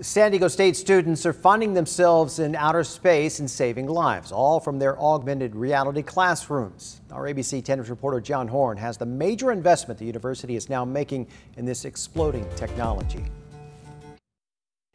San Diego State students are finding themselves in outer space and saving lives, all from their augmented reality classrooms. Our ABC 10 News reporter John Horn has the major investment the university is now making in this exploding technology.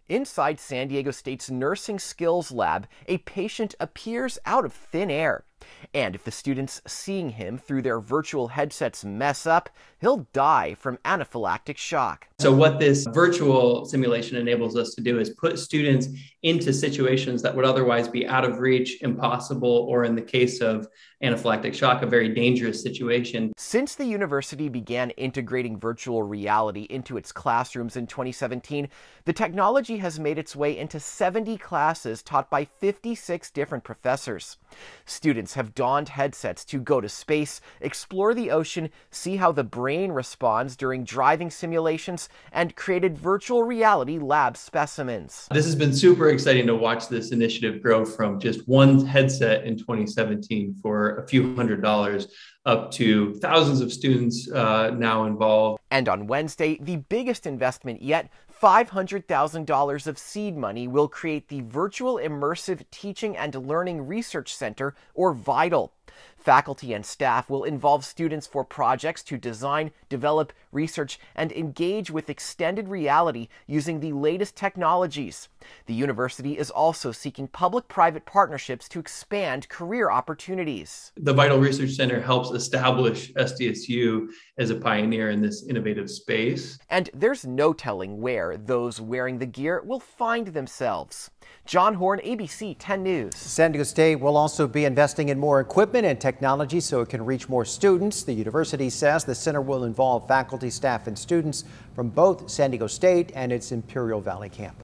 Inside San Diego State's Nursing Skills Lab, a patient appears out of thin air. And if the students seeing him through their virtual headsets mess up, he'll die from anaphylactic shock. So what this virtual simulation enables us to do is put students into situations that would otherwise be out of reach, impossible, or in the case of anaphylactic shock, a very dangerous situation. Since the university began integrating virtual reality into its classrooms in 2017, the technology has made its way into 70 classes taught by 56 different professors. Students have donned headsets to go to space, explore the ocean, see how the brain responds during driving simulations, and created virtual reality lab specimens. This has been super exciting to watch this initiative grow from just one headset in 2017 for a few hundred dollars up to thousands of students uh, now involved. And on Wednesday, the biggest investment yet $500,000 of seed money will create the Virtual Immersive Teaching and Learning Research Center, or VITAL. Faculty and staff will involve students for projects to design, develop, research, and engage with extended reality using the latest technologies. The university is also seeking public private partnerships to expand career opportunities. The Vital Research Center helps establish SDSU as a pioneer in this innovative space. And there's no telling where those wearing the gear will find themselves. John Horn, ABC 10 News. San Diego State will also be investing in more equipment and technology so it can reach more students. The university says the center will involve faculty, staff, and students from both San Diego State and its Imperial Valley campus.